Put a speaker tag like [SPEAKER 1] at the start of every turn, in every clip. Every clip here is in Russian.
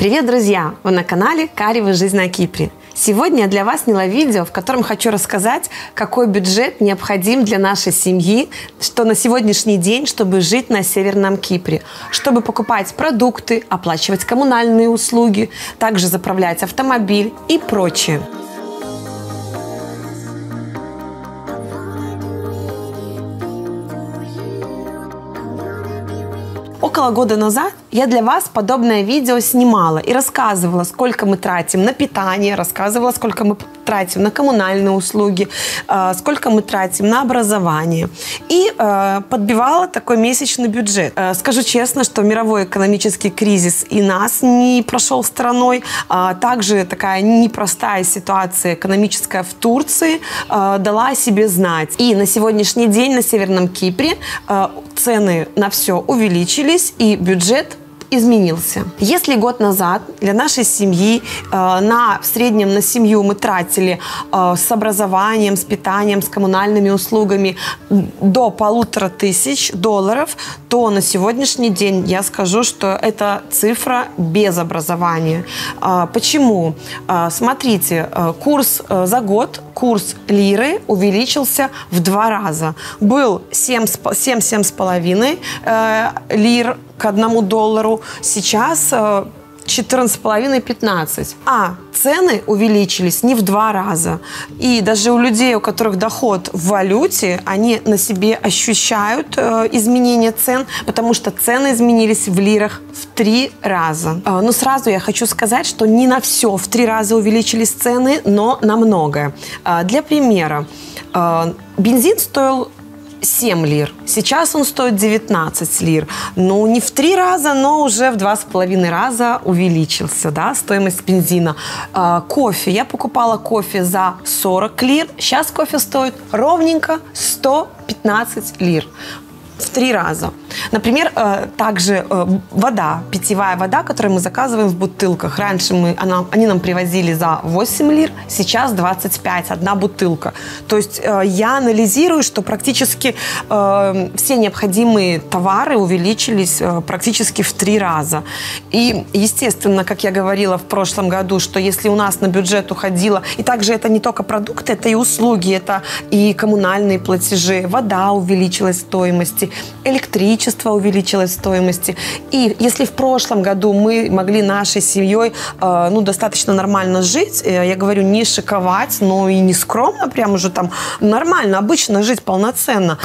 [SPEAKER 1] Привет, друзья! Вы на канале Карева Жизнь на Кипре. Сегодня я для вас сняла видео, в котором хочу рассказать, какой бюджет необходим для нашей семьи, что на сегодняшний день, чтобы жить на Северном Кипре, чтобы покупать продукты, оплачивать коммунальные услуги, также заправлять автомобиль и прочее. Около года назад я для вас подобное видео снимала и рассказывала, сколько мы тратим на питание, рассказывала, сколько мы тратим на коммунальные услуги, э, сколько мы тратим на образование. И э, подбивала такой месячный бюджет. Э, скажу честно, что мировой экономический кризис и нас не прошел стороной. А также такая непростая ситуация экономическая в Турции дала о себе знать. И на сегодняшний день на Северном Кипре цены на все увеличились, и бюджет изменился. Если год назад для нашей семьи э, на, в среднем на семью мы тратили э, с образованием, с питанием, с коммунальными услугами до полутора тысяч долларов, то на сегодняшний день я скажу, что это цифра без образования. Э, почему? Э, смотрите, э, курс э, за год, курс лиры увеличился в два раза. Был 7-7,5 э, лир к одному доллару. Сейчас 14,5-15. Э, а цены увеличились не в два раза. И даже у людей, у которых доход в валюте, они на себе ощущают э, изменение цен, потому что цены изменились в лирах в три раза. Э, но сразу я хочу сказать, что не на все в три раза увеличились цены, но на многое. Э, для примера, э, бензин стоил 7 лир. Сейчас он стоит 19 лир. Ну, не в три раза, но уже в два с половиной раза увеличился, да, стоимость бензина. А, кофе. Я покупала кофе за 40 лир. Сейчас кофе стоит ровненько 115 лир в три раза. Например, э, также э, вода, питьевая вода, которую мы заказываем в бутылках. Раньше мы, она, они нам привозили за 8 лир, сейчас 25, одна бутылка. То есть э, я анализирую, что практически все необходимые товары увеличились практически в три раза. И, естественно, как я говорила в прошлом году, что если у нас на бюджет уходило, и также это не только продукты, это и услуги, это и коммунальные платежи, вода увеличилась в стоимости, электричество увеличилось в стоимости. И если в прошлом году мы могли нашей семьей э, ну, достаточно нормально жить, э, я говорю, не шиковать, но и не скромно, прям уже там нормально, обычно жить полноценно,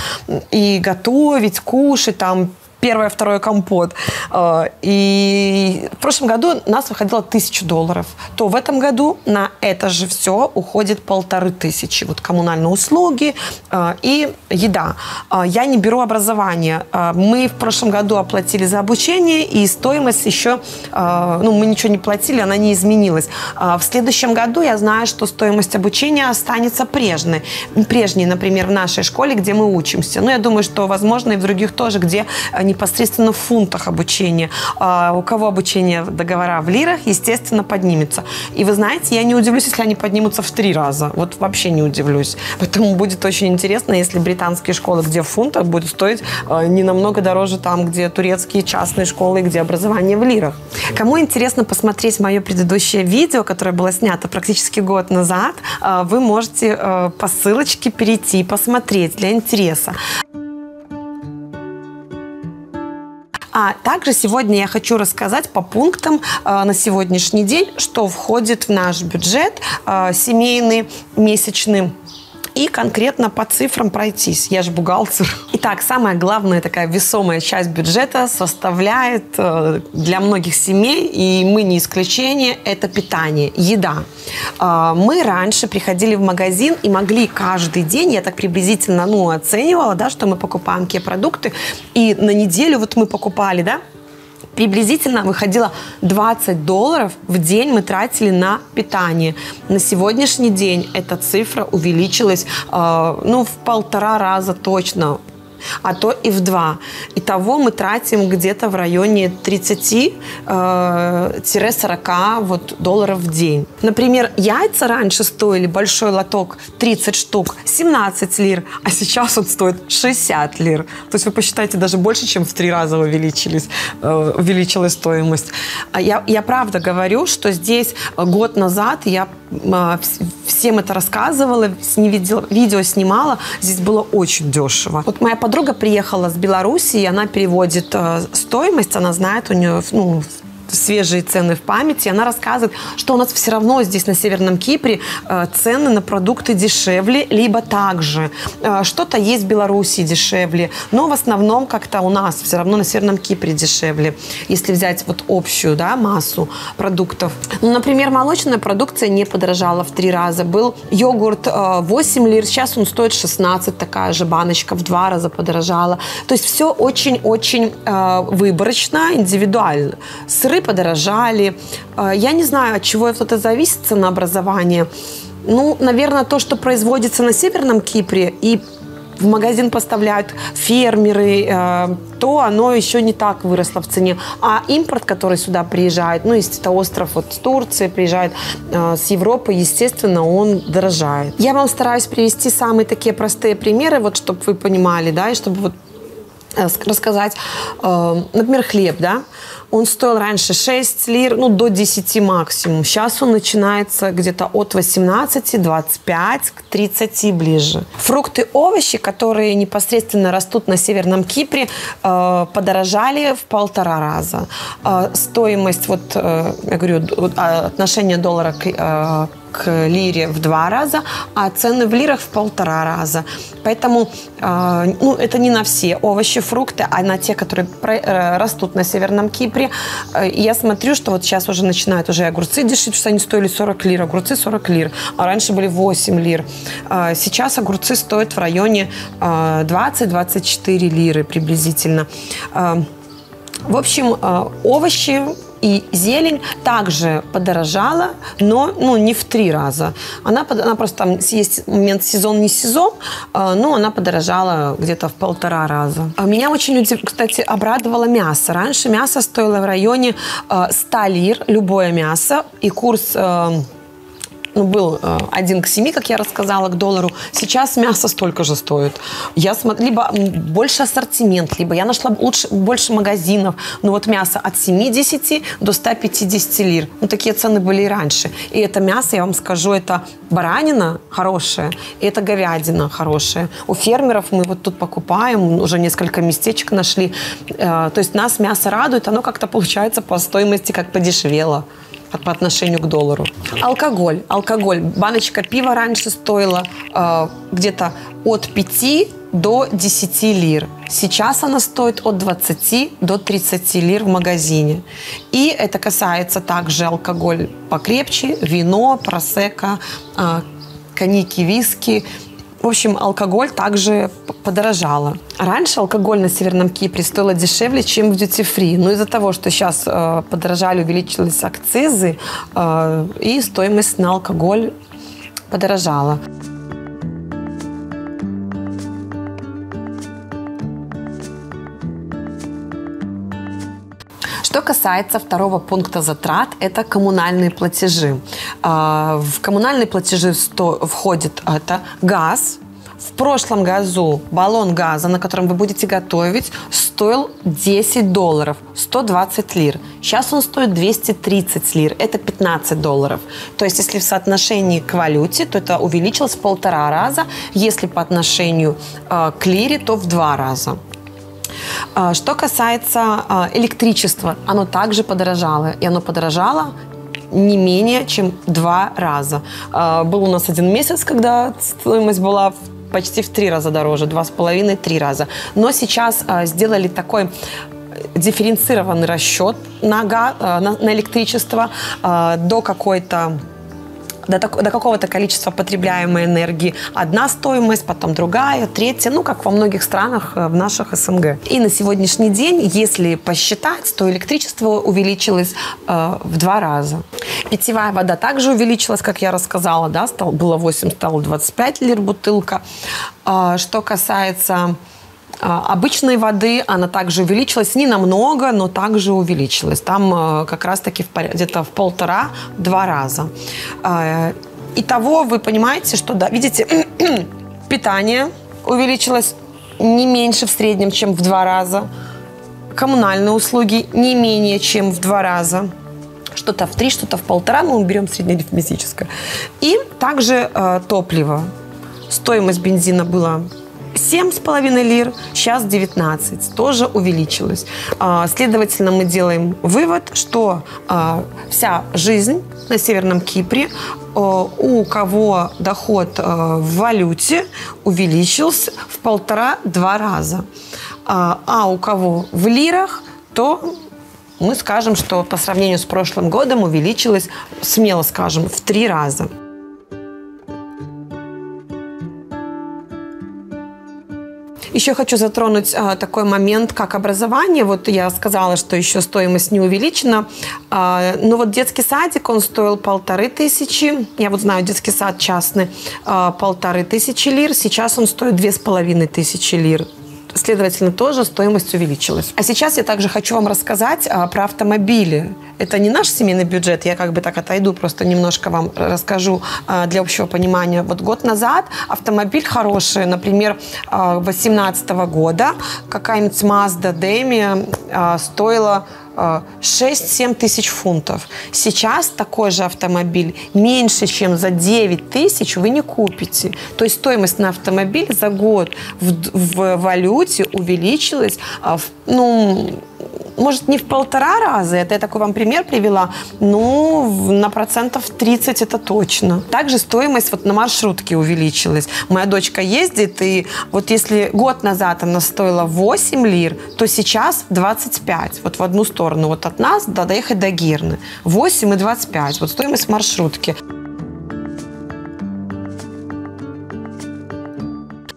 [SPEAKER 1] и готовить, кушать, там, первое, второе компот. Э, и в прошлом году нас выходило тысячу долларов. То в этом году на это же все уходит полторы тысячи. Вот коммунальные услуги э, и еда. Э, я не беру образование. Мы в прошлом году оплатили за обучение, и стоимость еще, ну, мы ничего не платили, она не изменилась. В следующем году я знаю, что стоимость обучения останется прежней. Прежней, например, в нашей школе, где мы учимся. Ну, я думаю, что, возможно, и в других тоже, где не непосредственно в фунтах обучения. А у кого обучение договора в лирах, естественно, поднимется. И вы знаете, я не удивлюсь, если они поднимутся в три раза. Вот вообще не удивлюсь. Поэтому будет очень интересно, если британские школы, где в фунтах, будут стоить э, не намного дороже там, где турецкие частные школы, где образование в лирах. Кому интересно посмотреть мое предыдущее видео, которое было снято практически год назад, э, вы можете э, по ссылочке перейти, посмотреть для интереса. А также сегодня я хочу рассказать по пунктам э, на сегодняшний день, что входит в наш бюджет э, семейный, месячный и конкретно по цифрам пройтись. Я же бухгалтер. Итак, самая главная такая весомая часть бюджета составляет э, для многих семей, и мы не исключение, это питание, еда. Э, мы раньше приходили в магазин и могли каждый день, я так приблизительно ну, оценивала, да, что мы покупаем какие продукты, и на неделю вот мы покупали, да, приблизительно выходило 20 долларов в день мы тратили на питание. На сегодняшний день эта цифра увеличилась э, ну, в полтора раза точно а то и в два. Итого мы тратим где-то в районе 30-40 э, вот, долларов в день. Например, яйца раньше стоили большой лоток 30 штук 17 лир, а сейчас он стоит 60 лир. То есть вы посчитайте, даже больше, чем в три раза увеличились, э, увеличилась стоимость. А я, я правда говорю, что здесь год назад я э, всем это рассказывала, видео, видео снимала, здесь было очень дешево. Вот моя подруга приехала с Беларуси, и она переводит э, стоимость, она знает, у нее ну, свежие цены в памяти. Она рассказывает, что у нас все равно здесь на Северном Кипре э, цены на продукты дешевле, либо также. Э, что-то есть в Беларуси дешевле, но в основном как-то у нас все равно на Северном Кипре дешевле, если взять вот общую да, массу продуктов. Ну, например, молочная продукция не подорожала в три раза. Был йогурт 8 лир, сейчас он стоит 16, такая же баночка в два раза подорожала. То есть все очень-очень выборочно, индивидуально. Сыры сыры подорожали. Э, я не знаю, от чего это зависит, ценообразование. Ну, наверное, то, что производится на Северном Кипре и в магазин поставляют фермеры, э, то оно еще не так выросло в цене. А импорт, который сюда приезжает, ну, если это остров вот с Турции, приезжает э, с Европы, естественно, он дорожает. Я вам стараюсь привести самые такие простые примеры, вот, чтобы вы понимали, да, и чтобы вот рассказать, например, хлеб, да, он стоил раньше 6 лир, ну, до 10 максимум. Сейчас он начинается где-то от 18, 25 к 30 ближе. Фрукты, овощи, которые непосредственно растут на Северном Кипре, э, подорожали в полтора раза. Э, стоимость, вот, э, я говорю, отношение доллара к э, к лире в два раза, а цены в лирах в полтора раза. Поэтому э, ну, это не на все овощи, фрукты, а на те, которые э, растут на Северном Кипре. Э, я смотрю, что вот сейчас уже начинают уже огурцы дешевле, что они стоили 40 лир, огурцы 40 лир, а раньше были 8 лир. Сейчас огурцы стоят в районе 20-24 лиры приблизительно. В общем, овощи и зелень также подорожала, но ну, не в три раза. Она, она просто там есть момент сезон, не сезон, а, но она подорожала где-то в полтора раза. А меня очень, кстати, обрадовало мясо. Раньше мясо стоило в районе 100 а, лир, любое мясо, и курс ну, был э, один к 7, как я рассказала, к доллару. Сейчас мясо столько же стоит. Я смотрю, либо больше ассортимент, либо я нашла лучше, больше магазинов. Ну вот мясо от 70 до 150 лир. Ну такие цены были и раньше. И это мясо, я вам скажу, это баранина хорошая, и это говядина хорошая. У фермеров мы вот тут покупаем, уже несколько местечек нашли. Э, то есть нас мясо радует, оно как-то получается по стоимости как подешевело по отношению к доллару. Алкоголь. Алкоголь. Баночка пива раньше стоила э, где-то от 5 до 10 лир. Сейчас она стоит от 20 до 30 лир в магазине. И это касается также алкоголь покрепче, вино, просека, э, коньяки, виски в общем, алкоголь также подорожало. Раньше алкоголь на Северном Кипре стоило дешевле, чем в дьюти-фри. Но из-за того, что сейчас э, подорожали, увеличились акцизы, э, и стоимость на алкоголь подорожала. Что касается второго пункта затрат, это коммунальные платежи. А, в коммунальные платежи входит это газ, в прошлом газу баллон газа, на котором вы будете готовить, стоил 10 долларов, 120 лир. Сейчас он стоит 230 лир, это 15 долларов. То есть, если в соотношении к валюте, то это увеличилось в полтора раза. Если по отношению э, к лире, то в два раза. А, что касается а, электричества, оно также подорожало. И оно подорожало не менее чем два раза. А, был у нас один месяц, когда стоимость была почти в три раза дороже, два с половиной, три раза. Но сейчас сделали такой дифференцированный расчет на, на, на электричество до какой-то до, так, до какого-то количества потребляемой энергии одна стоимость, потом другая, третья, ну, как во многих странах э, в наших СНГ. И на сегодняшний день, если посчитать, то электричество увеличилось э, в два раза. Питьевая вода также увеличилась, как я рассказала, да, стало, было 8, стало 25 лир бутылка. Э, что касается обычной воды она также увеличилась, не намного, но также увеличилась. Там э, как раз-таки где-то в полтора-два раза. А, итого вы понимаете, что, да, видите, питание увеличилось не меньше в среднем, чем в два раза. Коммунальные услуги не менее, чем в два раза что-то в три, что-то в полтора, ну, мы берем среднеарифметическое. И также э, топливо. Стоимость бензина была 7,5 лир, сейчас 19, тоже увеличилось. Э, следовательно, мы делаем вывод, что э, вся жизнь на Северном Кипре э, у кого доход в валюте увеличился в полтора-два раза. А, а у кого в лирах, то мы скажем, что по сравнению с прошлым годом увеличилось, смело скажем, в три раза. Еще хочу затронуть а, такой момент, как образование. Вот я сказала, что еще стоимость не увеличена. А, но вот детский садик, он стоил полторы тысячи. Я вот знаю детский сад частный, а, полторы тысячи лир. Сейчас он стоит две с половиной тысячи лир следовательно, тоже стоимость увеличилась. А сейчас я также хочу вам рассказать а, про автомобили. Это не наш семейный бюджет, я как бы так отойду, просто немножко вам расскажу а, для общего понимания. Вот год назад автомобиль хороший, например, 2018 а, года какая-нибудь Mazda Demi а, стоила 6-7 тысяч фунтов. Сейчас такой же автомобиль меньше, чем за 9 тысяч вы не купите. То есть стоимость на автомобиль за год в, в валюте увеличилась в, ну, может, не в полтора раза, это я такой вам пример привела, но на процентов 30 это точно. Также стоимость вот на маршрутке увеличилась. Моя дочка ездит, и вот если год назад она стоила 8 лир, то сейчас 25, вот в одну сторону, вот от нас до, доехать до Гирны. 8 и 25, вот стоимость маршрутки.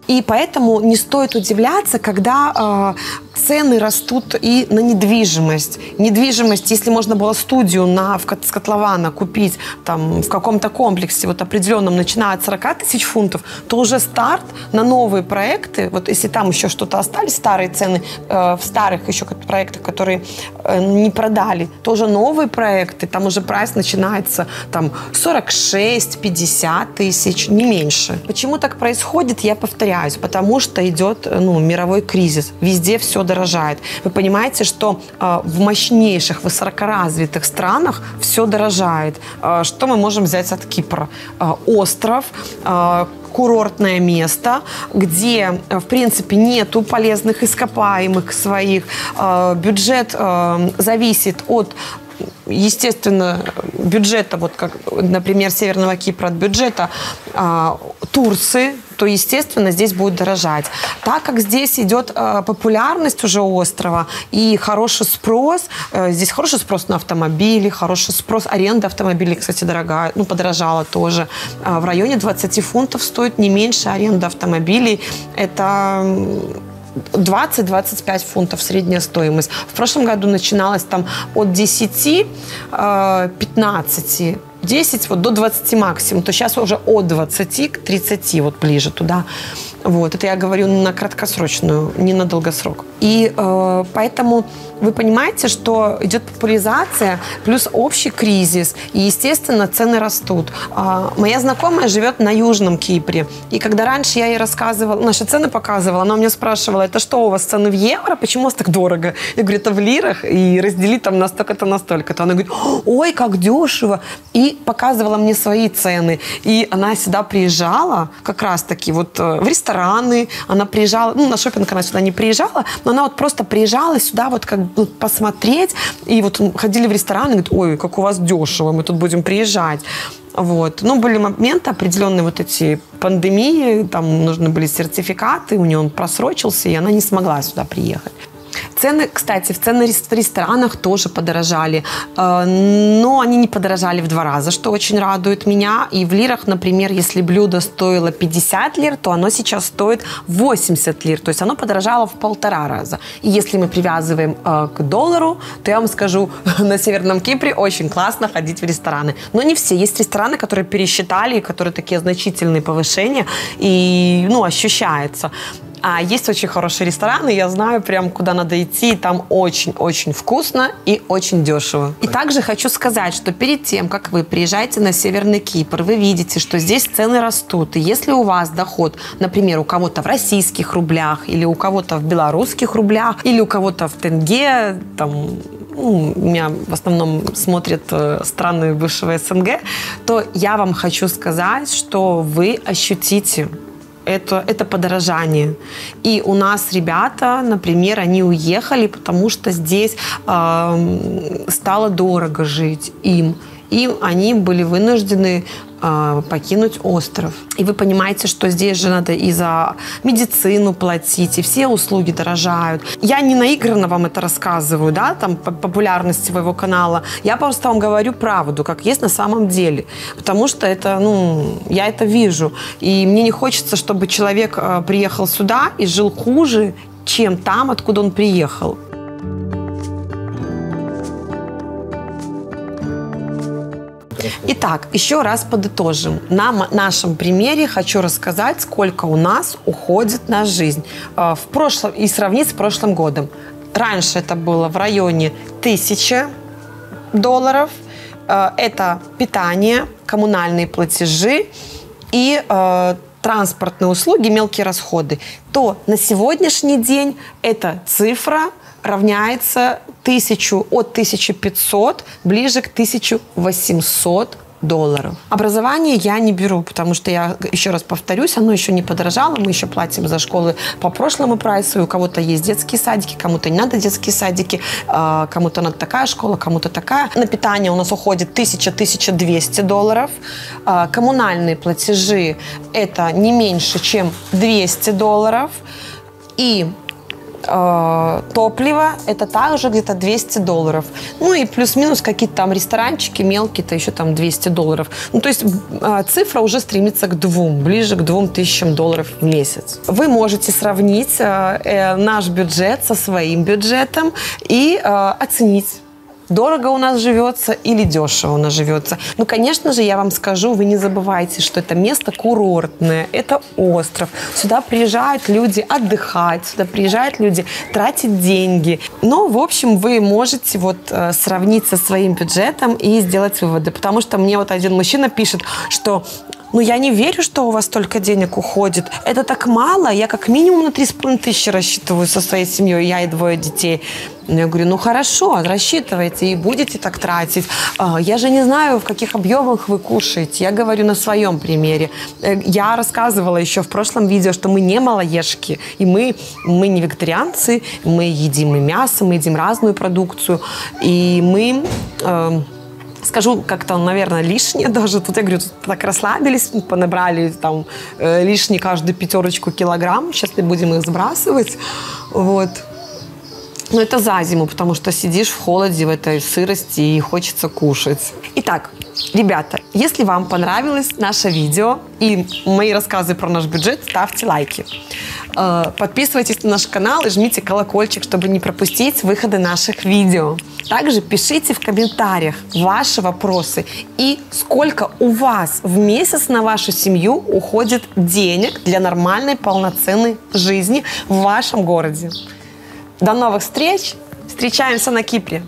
[SPEAKER 1] И поэтому не стоит удивляться, когда э, цены растут и на недвижимость. Недвижимость, если можно было студию на, в, с котлована купить там, в каком-то комплексе вот определенном, начиная от 40 тысяч фунтов, то уже старт на новые проекты, вот если там еще что-то остались, старые цены э, в старых еще проектах, которые э, не продали, то уже новые проекты, там уже прайс начинается там 46-50 тысяч, не меньше. Почему так происходит, я повторяюсь, потому что идет ну, мировой кризис. Везде все дорожает. Вы понимаете, что э, в мощнейших, высокоразвитых странах все дорожает. Э, что мы можем взять от Кипра? Э, остров, курортное место, где, в принципе, нету полезных ископаемых своих. Бюджет зависит от естественно, бюджета, вот как, например, Северного Кипра от бюджета а, Турции, то, естественно, здесь будет дорожать. Так как здесь идет э, популярность уже острова и хороший спрос, э, здесь хороший спрос на автомобили, хороший спрос, аренда автомобилей, кстати, дорогая, ну, подорожала тоже. Э, в районе 20 фунтов стоит не меньше аренда автомобилей. Это 20-25 фунтов средняя стоимость. В прошлом году начиналась там от 10-15 10 вот до 20 максимум, то сейчас уже от 20 к 30, вот ближе туда. Вот, это я говорю на краткосрочную, не на долгосрок. И э, поэтому вы понимаете, что идет популяризация, плюс общий кризис, и, естественно, цены растут. А, моя знакомая живет на Южном Кипре, и когда раньше я ей рассказывала, наши цены показывала, она меня спрашивала, это что у вас цены в евро, почему у вас так дорого? Я говорю, это в лирах, и разделить там настолько-то, настолько-то. Она говорит, ой, как дешево, и показывала мне свои цены. И она сюда приезжала, как раз-таки вот э, в рестораны, она приезжала, ну, на шопинг она сюда не приезжала, но она вот просто приезжала сюда вот как ну, посмотреть. И вот ходили в ресторан и говорят, ой, как у вас дешево, мы тут будем приезжать. Вот. Ну, были моменты определенные вот эти пандемии, там нужны были сертификаты, у нее он просрочился, и она не смогла сюда приехать. Цены, кстати, в цены в ресторанах тоже подорожали, э, но они не подорожали в два раза, что очень радует меня. И в лирах, например, если блюдо стоило 50 лир, то оно сейчас стоит 80 лир, то есть оно подорожало в полтора раза. И если мы привязываем э, к доллару, то я вам скажу, на Северном Кипре очень классно ходить в рестораны. Но не все. Есть рестораны, которые пересчитали, которые такие значительные повышения, и, ну, ощущается. А есть очень хорошие рестораны, я знаю прям, куда надо идти, там очень-очень вкусно и очень дешево. И также хочу сказать, что перед тем, как вы приезжаете на Северный Кипр, вы видите, что здесь цены растут. И если у вас доход, например, у кого-то в российских рублях, или у кого-то в белорусских рублях, или у кого-то в тенге, там, ну, меня в основном смотрят э, страны бывшего СНГ, то я вам хочу сказать, что вы ощутите это, это подорожание. И у нас ребята, например, они уехали, потому что здесь э, стало дорого жить им. И они были вынуждены э, покинуть остров. И вы понимаете, что здесь же надо и за медицину платить, и все услуги дорожают. Я не наигранно вам это рассказываю, да, там, по популярности своего канала. Я просто вам говорю правду, как есть на самом деле. Потому что это, ну, я это вижу. И мне не хочется, чтобы человек э, приехал сюда и жил хуже, чем там, откуда он приехал. Итак, еще раз подытожим. На нашем примере хочу рассказать, сколько у нас уходит на жизнь э, в прошлом и сравнить с прошлым годом. Раньше это было в районе 1000 долларов. Э, это питание, коммунальные платежи и э, транспортные услуги, мелкие расходы. То на сегодняшний день эта цифра равняется тысячу, от 1500 ближе к 1800 долларов. Образование я не беру, потому что я, еще раз повторюсь, оно еще не подорожало, мы еще платим за школы по прошлому прайсу, у кого-то есть детские садики, кому-то не надо детские садики, а, кому-то надо такая школа, кому-то такая. На питание у нас уходит 1000-1200 долларов. А, коммунальные платежи это не меньше, чем 200 долларов. И э, топливо это также где-то 200 долларов. Ну и плюс-минус какие-то там ресторанчики мелкие-то еще там 200 долларов. Ну то есть э, цифра уже стремится к двум, ближе к двум тысячам долларов в месяц. Вы можете сравнить э, э, наш бюджет со своим бюджетом и э, оценить дорого у нас живется или дешево у нас живется. Ну, конечно же, я вам скажу, вы не забывайте, что это место курортное, это остров. Сюда приезжают люди отдыхать, сюда приезжают люди тратить деньги. Но, в общем, вы можете вот э, сравнить со своим бюджетом и сделать выводы. Потому что мне вот один мужчина пишет, что ну, я не верю, что у вас столько денег уходит. Это так мало. Я как минимум на 3,5 тысячи рассчитываю со своей семьей, я и двое детей. Я говорю, ну хорошо, рассчитывайте и будете так тратить. А, я же не знаю, в каких объемах вы кушаете. Я говорю на своем примере. Э, я рассказывала еще в прошлом видео, что мы не малоежки. И мы, мы не вегетарианцы, мы едим и мясо, мы едим разную продукцию. И мы... Э, скажу как-то, наверное, лишнее даже. Тут, я говорю, тут так расслабились, понабрали там э, лишние каждую пятерочку килограмм. Сейчас мы будем их сбрасывать. Вот. Но это за зиму, потому что сидишь в холоде, в этой сырости и хочется кушать. Итак, ребята, если вам понравилось наше видео и мои рассказы про наш бюджет, ставьте лайки. Э, подписывайтесь на наш канал и жмите колокольчик, чтобы не пропустить выходы наших видео. Также пишите в комментариях ваши вопросы и сколько у вас в месяц на вашу семью уходит денег для нормальной полноценной жизни в вашем городе. До новых встреч! Встречаемся на Кипре!